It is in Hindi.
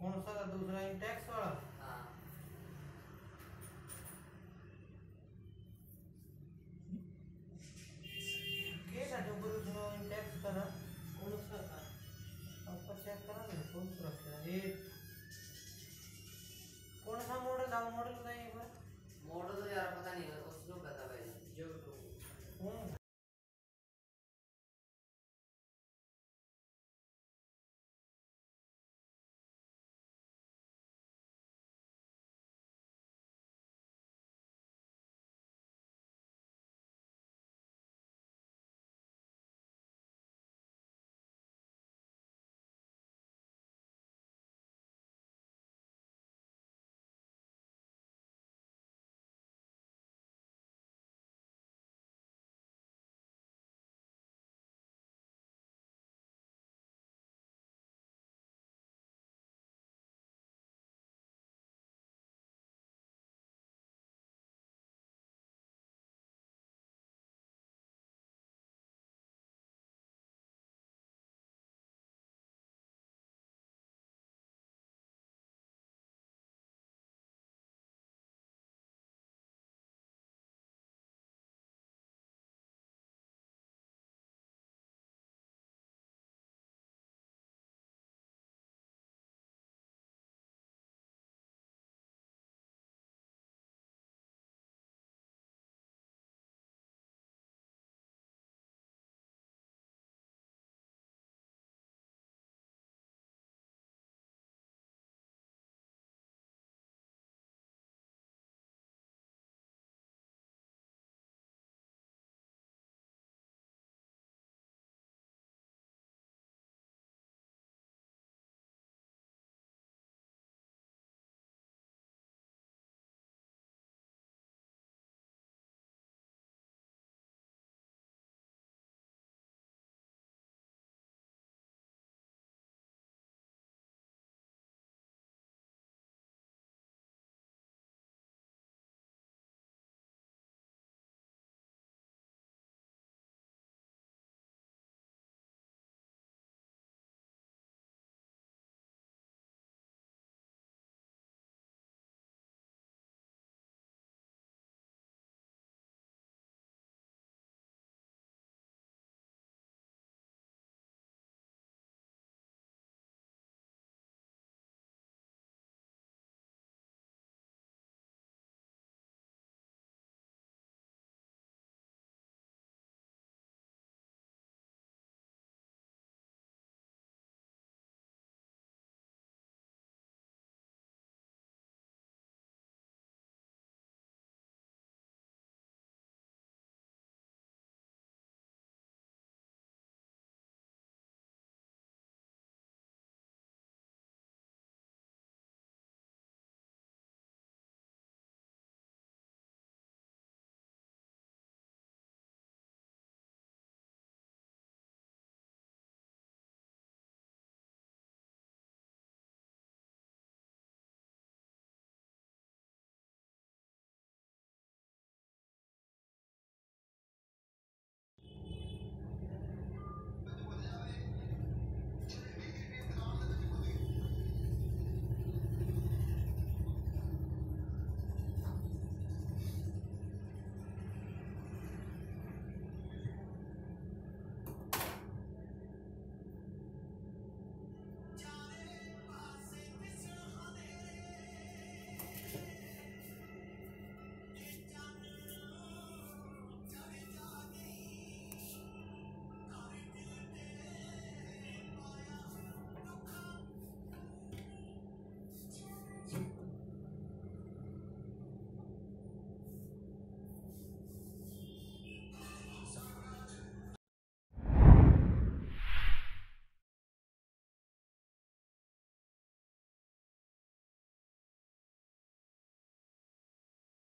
कौन सा था दूसरा इंटेक्स वाला हाँ के था जो गुरु जो इंटेक्स था ना कौन सा? था आपका चेक करा दे कौन सा रखा है?